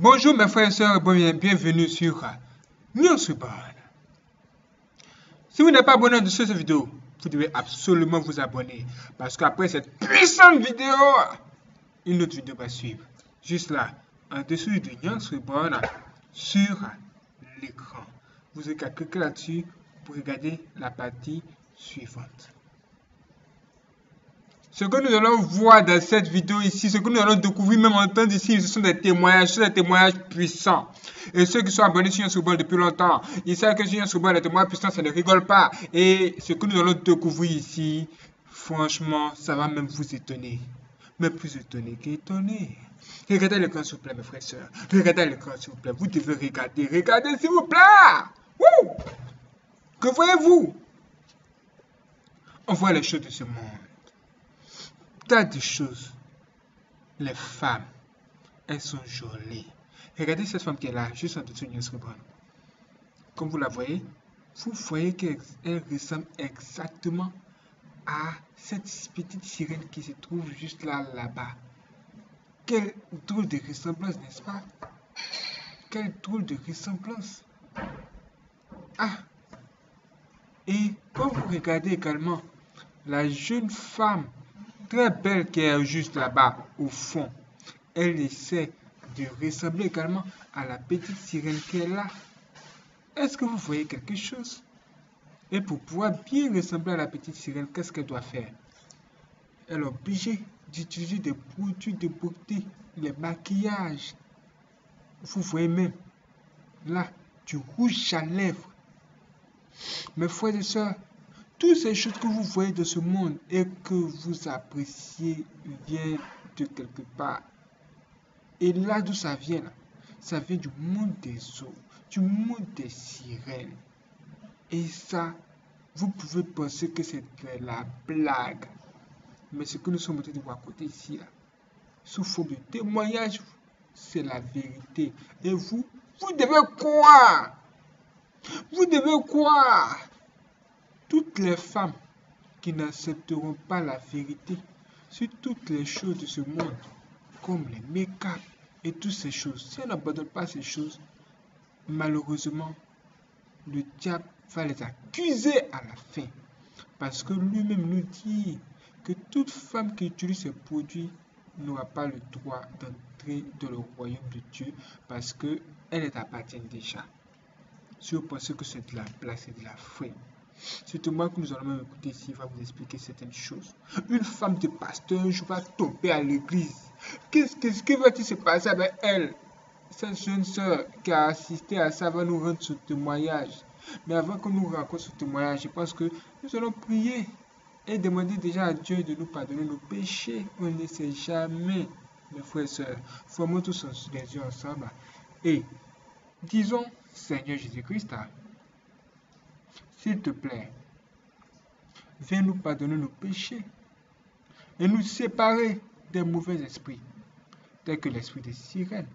Bonjour mes frères et sœurs, bienvenue sur News Si vous n'êtes pas abonné à cette vidéo, vous devez absolument vous abonner. Parce qu'après cette puissante vidéo, une autre vidéo va suivre. Juste là, en dessous de News sur l'écran. Vous avez qu'à cliquer là-dessus pour regarder la partie suivante. Ce que nous allons voir dans cette vidéo ici, ce que nous allons découvrir même en temps ici, ce sont des témoignages, ce sont des témoignages puissants. Et ceux qui sont abonnés sur Yansubol depuis longtemps, ils savent que sur Yansubol, les témoignages puissants, ça ne rigole pas. Et ce que nous allons découvrir ici, franchement, ça va même vous étonner. Mais plus étonné qu'étonné. Regardez l'écran, s'il vous plaît, mes frères et sœurs. Regardez l'écran, s'il vous plaît. Vous devez regarder. Regardez, s'il vous plaît. Wouh! Que voyez-vous? On voit les choses de ce monde tas de choses. Les femmes, elles sont jolies. Regardez cette femme qui est là, juste en dessous de Comme vous la voyez, vous voyez qu'elle ressemble exactement à cette petite sirène qui se trouve juste là, là-bas. Quelle drôle de ressemblance, n'est-ce pas? Quelle drôle de ressemblance. Ah Et quand vous regardez également la jeune femme très belle qui est juste là-bas au fond. Elle essaie de ressembler également à la petite sirène qui est là. Est-ce que vous voyez quelque chose? Et pour pouvoir bien ressembler à la petite sirène, qu'est-ce qu'elle doit faire? Elle est obligée d'utiliser des produits de beauté, les maquillages. Vous voyez même là du rouge à lèvres. Mes frères et sœurs, toutes ces choses que vous voyez de ce monde et que vous appréciez viennent de quelque part. Et là d'où ça vient, ça vient du monde des eaux, du monde des sirènes. Et ça, vous pouvez penser que c'est de la blague. Mais ce que nous sommes en train de voir à côté ici, là, sous forme de témoignage, c'est la vérité. Et vous, vous devez croire. Vous devez croire toutes les femmes qui n'accepteront pas la vérité sur toutes les choses de ce monde, comme les make-up et toutes ces choses, si elles n'abandonnent pas ces choses, malheureusement, le diable va les accuser à la fin. Parce que lui-même nous dit que toute femme qui utilise ces produits n'aura pas le droit d'entrer dans le royaume de Dieu parce qu'elle est appartient déjà. Si vous pensez que c'est de la place et de la frime, c'est moi que nous allons même écouter ici, va vous expliquer certaines choses. Une femme de pasteur je vais tomber à l'église. Qu'est-ce qui va-t-il se passer avec elle? Cette jeune soeur qui a assisté à ça va nous rendre ce témoignage. Mais avant que nous raconte ce témoignage, je pense que nous allons prier et demander déjà à Dieu de nous pardonner nos péchés. On ne sait jamais, mes frères et sœurs. Formons tous les yeux ensemble et disons, Seigneur Jésus-Christ, s'il te plaît, viens nous pardonner nos péchés et nous séparer des mauvais esprits, tels que l'esprit des sirènes.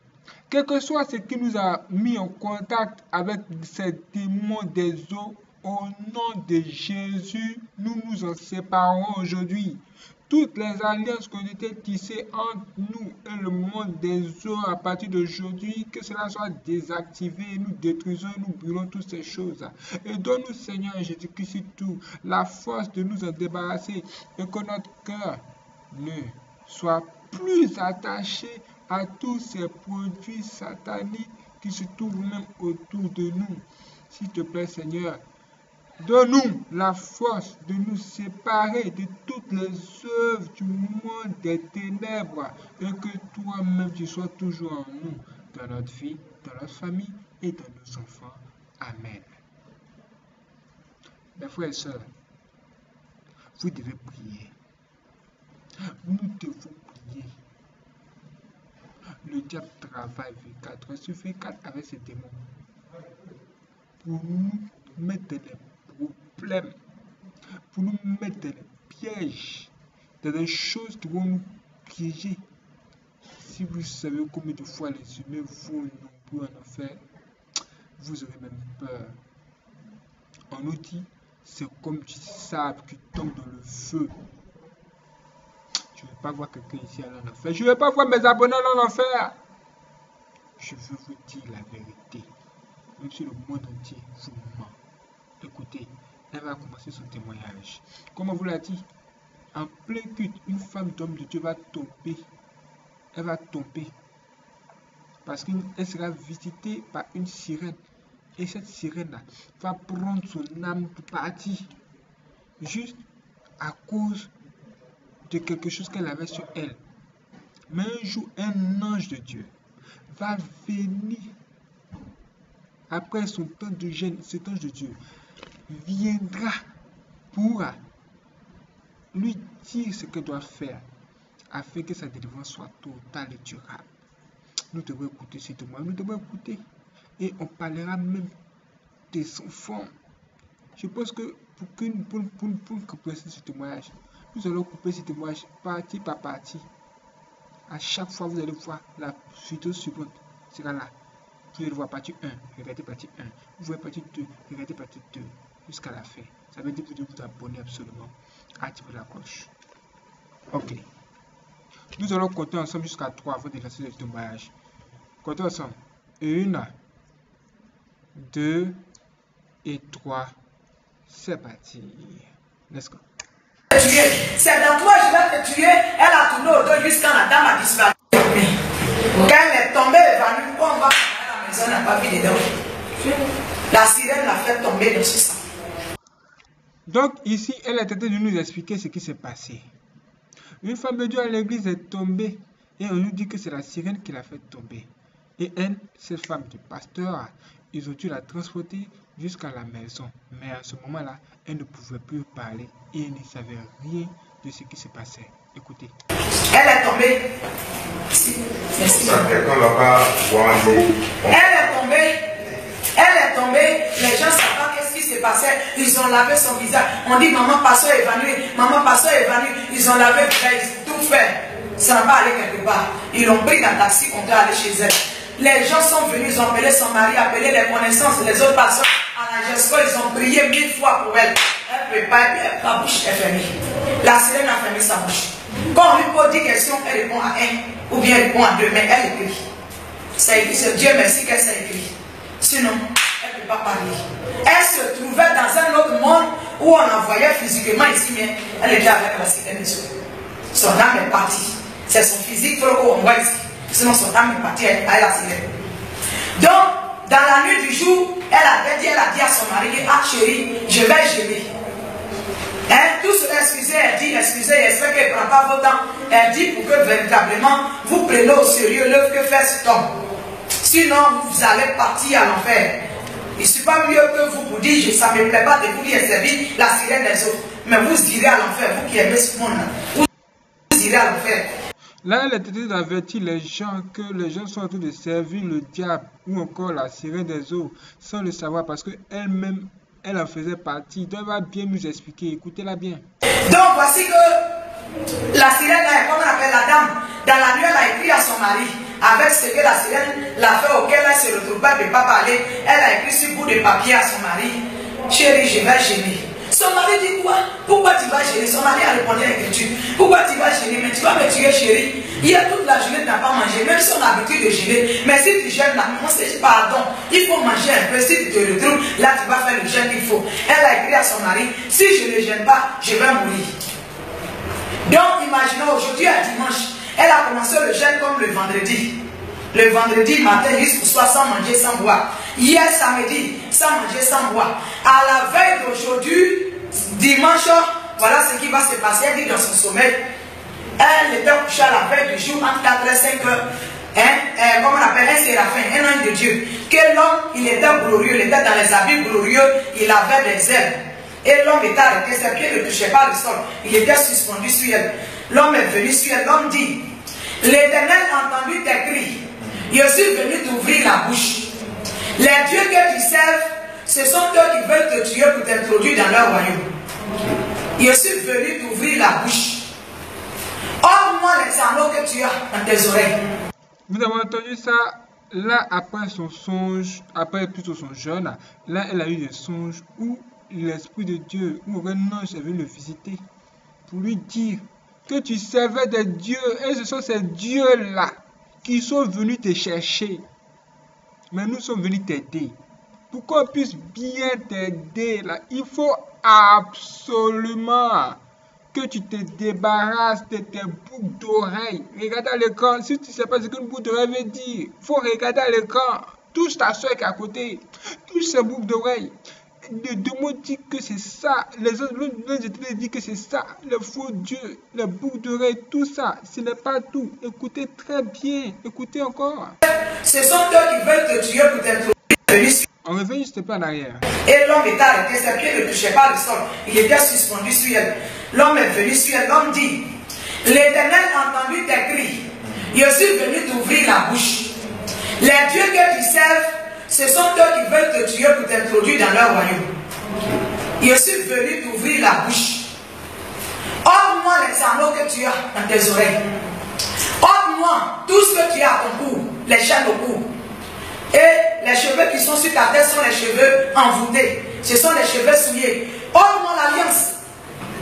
Quel que soit ce qui nous a mis en contact avec ces démons des eaux, au nom de Jésus, nous nous en séparons aujourd'hui toutes les alliances qui ont été tissées entre nous et le monde des eaux à partir d'aujourd'hui, que cela soit désactivé, nous détruisons, nous brûlons toutes ces choses. Et donne-nous, Seigneur Jésus-Christ, tout, la force de nous en débarrasser et que notre cœur ne soit plus attaché à tous ces produits sataniques qui se trouvent même autour de nous. S'il te plaît, Seigneur, Donne-nous la force de nous séparer de toutes les œuvres du monde des ténèbres et que toi-même tu sois toujours en nous, dans notre vie, dans notre famille et dans nos enfants. Amen. Mes frères et sœurs, vous devez prier. Nous devons prier. Le diable travaille 24 heures sur 24 avec ses démons pour nous mettre des problèmes, pour nous mettre dans les pièges, dans des choses qui vont nous piéger. Si vous savez combien de fois les humains vont nombreux en enfer, vous aurez même peur. On nous dit, c'est comme du sable qui tombe dans le feu. Je ne vais pas voir quelqu'un ici en enfer. Je ne vais pas voir mes abonnés en enfer. je veux vous dire la vérité. Même si le monde entier vous ment. Écoutez, elle va commencer son témoignage. Comme on vous l'a dit, en plein culte, une femme d'homme de Dieu va tomber. Elle va tomber. Parce qu'elle sera visitée par une sirène. Et cette sirène-là va prendre son âme pour partir. Juste à cause de quelque chose qu'elle avait sur elle. Mais un jour, un ange de Dieu va venir après son temps de gêne, cet ange de Dieu viendra pour lui dire ce qu'elle doit faire afin que sa délivrance soit totale et durable. Nous devons écouter ce témoignage, nous devons écouter. Et on parlera même des enfants. Je pense que pour, que, pour, pour, pour ce témoignage, nous allons couper ce témoignage partie par partie. À chaque fois, vous allez voir la vidéo suivante sera là. Vous allez voir partie 1, regardez partie 1. Vous voyez partie 2, regardez partie 2 jusqu'à la fin. Ça veut dire que vous vous abonner absolument. Activez la cloche. Ok. Nous allons compter ensemble jusqu'à 3 avant de lancer le témoignage. Comptez ensemble. 1, 2 et 3. C'est parti. Let's go. C'est dans toi, je vais te tuer. Elle a tourné autour jusqu'à la dame a disparu. Quand elle est tombée, évanouie, on va à la maison, n'a pas vu dedans. La sirène l'a fait tomber sang. Donc ici, elle est en train de nous expliquer ce qui s'est passé. Une femme de Dieu à l'église est tombée et on nous dit que c'est la sirène qui l'a fait tomber. Et elle, cette femme du pasteur, ils ont dû la transporter jusqu'à la maison. Mais à ce moment-là, elle ne pouvait plus parler et elle ne savait rien de ce qui se passait. Écoutez. Elle est tombée. Merci. Quelqu'un Elle est tombée. Elle est tombée. Les gens ne savent pas Ils ont lavé son visage. On dit maman pasteur évanouie. Maman pasteur évanouie. Ils ont lavé le visage. Tout fait. Ça n'a pas allé quelque part. Ils l'ont pris dans le taxi. On doit aller chez elle. Les gens sont venus, ils ont appelé son mari, appelé les connaissances, les autres personnes à la GESCO, ils ont prié mille fois pour elle. Elle ne peut pas, la bouche est fermée. La sirène a fermé sa bouche. Quand on lui pose des questions, elle répond à un, ou bien elle répond à deux, mais elle écrit. C'est écrit, Dieu merci qu'elle s'est écrit. Sinon, pas. Elle se trouvait dans un autre monde où on la voyait physiquement ici, mais elle était avec la des autres. Son âme est partie. C'est son physique qu'on voit ici. Sinon, son âme est partie à la sirène. Donc, dans la nuit du jour, elle avait dit, elle a dit à son mari, ah chérie, je vais geler. Hein? Tout cela, excusez, elle dit, excusez, j'espère qu'elle ne prend pas votre temps. Elle dit pour que véritablement vous preniez au sérieux l'œuvre que fait cet homme. Sinon, vous allez partir à l'enfer. Il ne suis pas mieux que vous vous dites, ça ne me plaît pas de vous dire servir la sirène des autres. Mais vous irez à l'enfer, vous qui aimez ce monde. Vous irez à l'enfer. Là, elle est en train d'avertir les gens que les gens sont en train de servir le diable ou encore la sirène des eaux sans le savoir parce qu'elle-même, elle en faisait partie. Donc, elle va bien nous expliquer. Écoutez-la bien. Donc, voici que la sirène, comme on appelle la dame, dans la nuit, elle a écrit à son mari avec ce que la sirène l'a fait auquel elle se retrouve pas de ne pas parler. Elle a écrit sur bout de papier à son mari Chérie, je vais gêner. Son mari dit quoi? Pourquoi tu vas gêner? Son mari a répondu à l'écriture. Pourquoi tu vas gêner? Mais tu vas me tuer, chérie. Hier, toute la journée, tu n'as pas mangé. Même si on a l'habitude de gêner. Mais si tu gênes se dit pardon. Il faut manger un peu. Si tu te retrouves, là, tu vas faire le jeûne qu'il faut. Elle a écrit à son mari Si je ne gêne pas, je vais mourir. Donc, imaginons aujourd'hui à dimanche, elle a commencé le jeûne comme le vendredi. Le vendredi matin, jusqu'au soir, sans manger, sans boire. Hier samedi, sans manger, sans boire. À la veille d'aujourd'hui, dimanche, voilà ce qui va se passer. Elle dit dans son sommeil, elle était couchée à la veille du jour entre 4 et 5 heures. Hein, euh, comment on appelle un séraphin, un ange de Dieu. Que l'homme, il était glorieux, il était dans les habits glorieux, il avait des ailes. Et l'homme était arrêté, ses pieds ne touchaient pas le sol. Il était suspendu sur elle. L'homme est venu sur elle. L'homme dit, l'éternel a entendu tes cris. Je suis venu t'ouvrir la bouche. Les dieux que tu serves, ce sont eux qui veulent te tuer pour t'introduire dans leur royaume. Je suis venu t'ouvrir la bouche. Offre-moi les anneaux que tu as dans tes oreilles. Vous avez entendu ça Là, après son songe, après plutôt son jeûne, là, elle a eu des songes où l'Esprit de Dieu, où un ange est venu le visiter pour lui dire que tu servais des dieux et ce sont ces dieux-là qui sont venus te chercher Mais nous sommes venus t'aider. Pour qu'on puisse bien t'aider, il faut absolument que tu te débarrasses de tes boucles d'oreilles. Regarde à l'écran. Si tu ne sais pas ce qu'une boucle d'oreille veut dire, faut regarder à l'écran. Touche ta soeur qui est à côté. Touche ses boucles d'oreilles. Les démons disent que c'est ça. Les autres, les disent que c'est ça. Le faux Dieu, les boucles d'oreilles, tout ça. Ce n'est pas tout. Écoutez très bien. Écoutez encore. Ce sont eux qui veulent te tuer pour t'introduire. On revient juste peu en arrière. Et l'homme est arrêté, ses pieds ne touchaient pas le sol. Il était suspendu sur elle. L'homme est venu sur elle. L'homme dit L'éternel a entendu tes cris. Je suis venu t'ouvrir la bouche. Les dieux que tu serves, ce sont eux qui veulent te tuer pour t'introduire dans leur royaume. Je suis venu t'ouvrir la bouche. Offre-moi les anneaux que tu as dans tes oreilles. Offre-moi tout ce que tu as à ton cou, les chaînes au cou. Et les cheveux qui sont sur ta tête sont les cheveux envoûtés. Ce sont les cheveux souillés. Offre-moi l'alliance.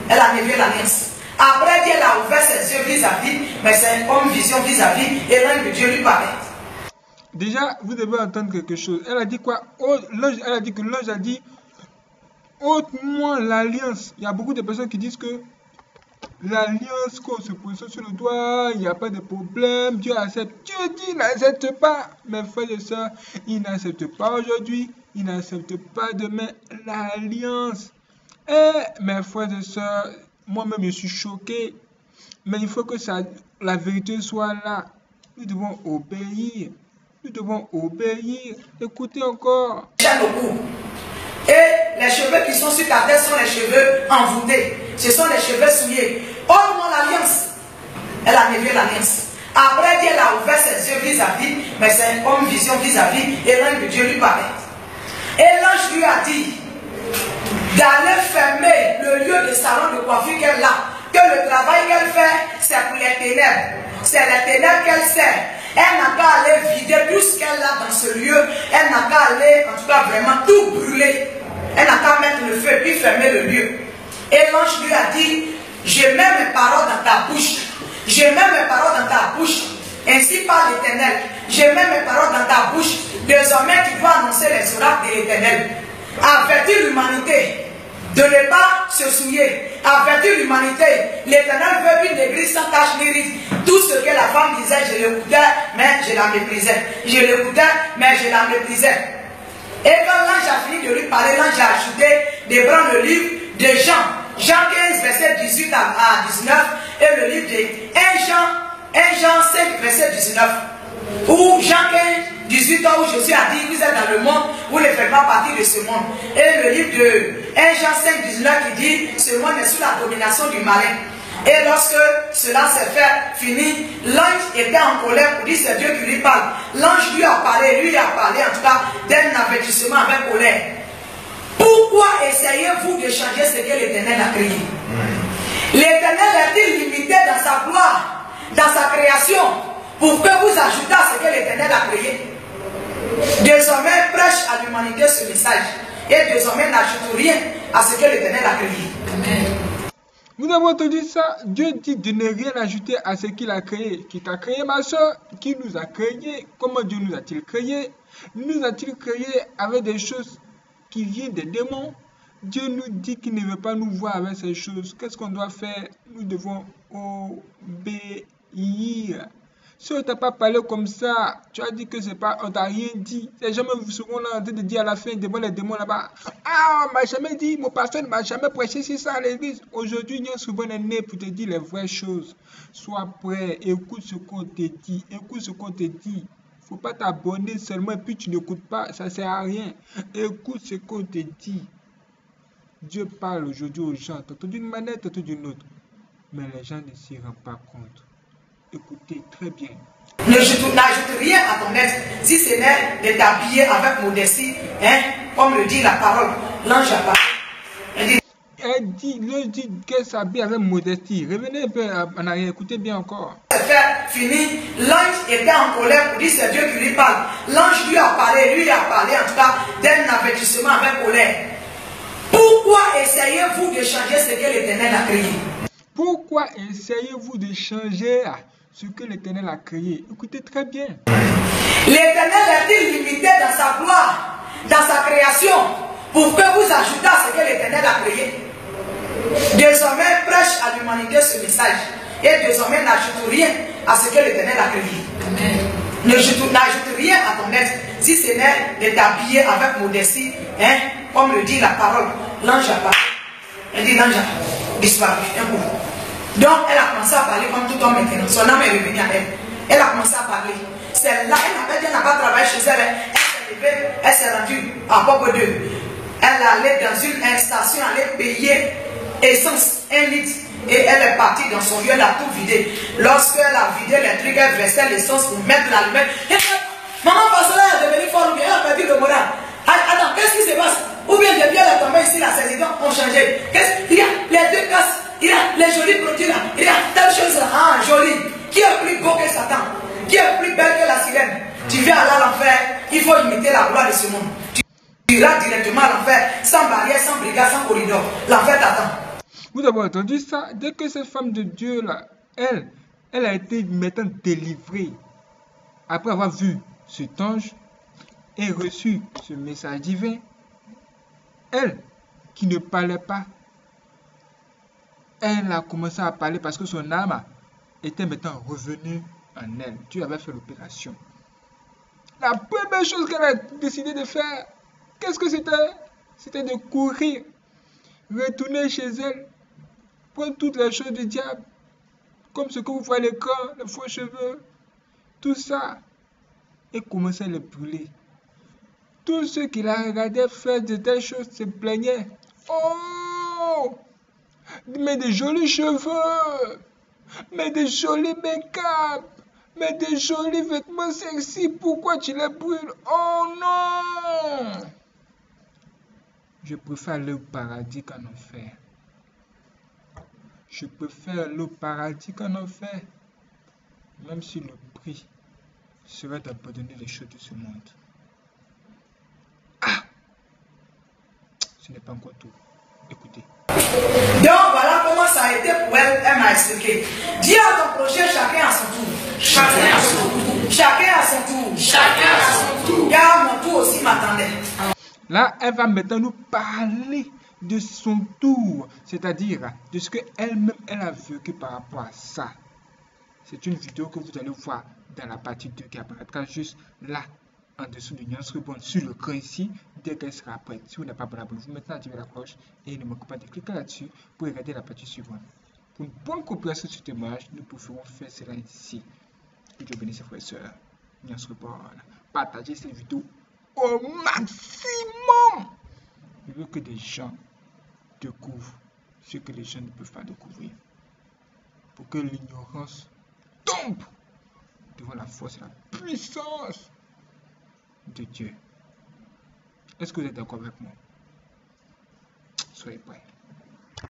Elle a levé l'alliance. Après, Dieu a ouvert ses yeux vis-à-vis, mais c'est comme vision vis-à-vis, et l'ange de Dieu lui parlait. Déjà, vous devez entendre quelque chose. Elle a dit quoi? Oh, Elle a dit que l'ange a dit ôte-moi l'alliance. Il y a beaucoup de personnes qui disent que l'alliance qu'on se positionne sur le doigt, il n'y a pas de problème, Dieu accepte. Dieu dit, n'accepte pas. Mes frères et sœurs, il n'accepte pas aujourd'hui, il n'accepte pas demain l'alliance. Et mes frères et sœurs, moi-même je suis choqué, mais il faut que ça, la vérité soit là. Nous devons obéir. Nous devons obéir. Écoutez encore. Et les cheveux qui sont sur ta tête sont les cheveux envoûtés. Ce sont les cheveux souillés. Offre-moi l'alliance. Elle a levé l'alliance. Après, Dieu a ouvert ses yeux vis-à-vis, mais c'est comme vision vis-à-vis, et l'ange de Dieu lui parlait. Et l'ange lui a dit d'aller fermer le lieu de salon de coiffure qu'elle a, que le travail qu'elle fait, c'est pour les ténèbres. C'est les ténèbres qu'elle sert. Elle n'a qu'à aller vider tout ce qu'elle a dans ce lieu. Elle n'a qu'à aller, en tout cas, vraiment tout brûler. Elle n'a qu'à mettre le feu puis fermer le lieu. Et l'ange lui a dit, je mets mes paroles dans ta bouche. Je mets mes paroles dans ta bouche. Ainsi parle l'Éternel. Je mets mes paroles dans ta bouche. Désormais, tu vas annoncer les oracles de l'Éternel. Avertir l'humanité de ne pas se souiller. Avertir l'humanité. L'Éternel veut une église sans tache ni. Tout ce que la femme disait, je l'écoutais, mais je la méprisais. Je l'écoutais, mais je la méprisais. Et quand l'ange a fini de lui parler, l'ange a ajouté de prendre le livre de Jean. Jean 15, verset 18 à 19, et le livre de 1 Jean, 1 Jean 5, verset 19. Ou Jean 15, 18 ans où Jésus a dit, vous êtes dans le monde, vous ne faites pas partie de ce monde. Et le livre de 1 Jean 5, 19 qui dit, ce monde est sous la domination du malin. Et lorsque cela s'est fait, fini, l'ange était en colère pour dire c'est Dieu qui lui parle. L'ange lui a parlé, lui a parlé en tout cas d'un avertissement avec colère. Pourquoi essayez-vous de changer ce que l'Éternel a créé? L'Éternel est-il limité dans sa gloire, dans sa création, pour que vous ajoutez à ce que l'Éternel a créé? Désormais, prêche à l'humanité ce message. Et désormais, n'ajoute rien à ce que l'Éternel a créé. Amen. Vous avez entendu ça Dieu dit de ne rien ajouter à ce qu'il a créé. Qui t'a créé, ma soeur Qui nous a créé Comment Dieu nous a-t-il créé Nous a-t-il créé avec des choses qui viennent des démons? Dieu nous dit qu'il ne veut pas nous voir avec ces choses. Qu'est-ce qu'on doit faire? Nous devons obéir. Si on t'a pas parlé comme ça, tu as dit que c'est pas, on t'a rien dit. C'est jamais ce qu'on a en train de dire à la fin, devant les démons là-bas. Ah, on m'a jamais dit, mon pasteur ne m'a jamais prêché sur ça à l'église. Aujourd'hui, il y a souvent un nez pour te dire les vraies choses. Sois prêt, écoute ce qu'on te dit, écoute ce qu'on te dit. Faut pas t'abonner seulement et puis tu n'écoutes pas, ça sert à rien. Écoute ce qu'on te dit. Dieu parle aujourd'hui aux gens, tantôt d'une manière, tantôt d'une autre. Mais les gens ne s'y rendent pas compte. Écoutez très bien. N'ajoute rien à ton être si ce n'est de t'habiller avec modestie, hein, comme le dit la parole. L'ange a parlé. Elle dit, l'ange dit qu'elle s'habille avec modestie. Revenez un peu en arrière, écoutez bien encore. Fait fini, l'ange était en colère pour dire c'est Dieu qui lui parle. L'ange lui a parlé, lui a parlé en tout cas d'un avertissement avec colère. Pourquoi essayez-vous de changer ce que l'Éternel a créé Pourquoi essayez-vous de changer? Ce que l'Éternel a créé. Écoutez très bien. L'Éternel est-il limité dans sa création pour que vous ajoutez à ce que l'Éternel a créé? Désormais, prêche à l'humanité ce message. Et désormais, n'ajoute rien à ce que l'Éternel a créé. N'ajoute rien à ton être. Si ce n'est de t'habiller avec modestie, hein, comme le dit la parole, l'ange a parlé. Elle dit l'ange a disparu. Un coup. Donc, elle a commencé à parler comme tout homme maintenant. Son âme est revenue à elle. Elle a commencé à parler. C'est là, elle n'a pas travaillé chez elle. Elle s'est levée, elle s'est rendue à propos d'eux. Elle allait dans une station, elle allait payer essence, un litre. Et elle est partie dans son lieu, elle a tout vidé. Lorsqu'elle a vidé les trucs, elle versait l'essence pour mettre l'allumette. Maman Passola est devenue folle, elle a perdu le moral. Attends, qu'est-ce qui se passe? Ou bien depuis elle est tombée ici, là, ses idées ont changé. Il y a? Les deux casses, il y a les jolis produits là, il y a telle chose là. Ah, joli. Qui est plus beau que Satan? Qui est plus belle que la sirène? Tu viens aller à l'enfer, il faut imiter la gloire de ce monde. Tu iras directement à l'enfer, sans barrière, sans brigade, sans corridor. L'enfer t'attend. Vous avez entendu ça? Dès que cette femme de Dieu là, elle, elle a été maintenant délivrée après avoir vu cet ange et reçu ce message divin. Elle, qui ne parlait pas, elle a commencé à parler parce que son âme était maintenant revenue en elle. Dieu avait fait l'opération. La première chose qu'elle a décidé de faire, qu'est-ce que c'était? C'était de courir, retourner chez elle, prendre toutes les choses du diable, comme ce que vous voyez l'écran, les faux cheveux, tout ça, et commencer à les brûler. Tous ceux qui la regardaient faire de telles choses se plaignaient. Oh Mais des jolis cheveux Mais des jolis make-up Mais des jolis vêtements sexy, pourquoi tu les brûles? Oh non Je préfère aller au paradis qu'en enfer. Je préfère aller au paradis qu'en enfer. Même si le prix serait d'abandonner les choses de ce monde. Ah Ce n'est pas encore tout. Écoutez. Ça a été pour elle, elle m'a expliqué. Dis à ton prochain, chacun à son tour. Chacun à son tour. Chacun à son tour. Chacun à son tour. Car mon tour aussi m'attendait. Là, elle va maintenant nous parler de son tour, c'est-à-dire de ce qu'elle-même elle a vécu par rapport à ça. C'est une vidéo que vous allez voir dans la partie 2 qui apparaîtra juste là, en dessous de Reborn, sur le cran ici, qu'elle sera prête. Si vous n'êtes pas abonné, vous maintenant activez la cloche et ne manquez pas de cliquer là-dessus pour regarder la partie suivante. Pour une bonne compréhension de ce témoignage, nous pouvons faire cela ici. Que Dieu bénisse frères et sœurs. Partagez cette vidéo au maximum. Je veux que des gens découvrent ce que les gens ne peuvent pas découvrir. Pour que l'ignorance tombe devant la force et la puissance de Dieu. Est-ce que vous êtes d'accord avec moi? Soyez prêts.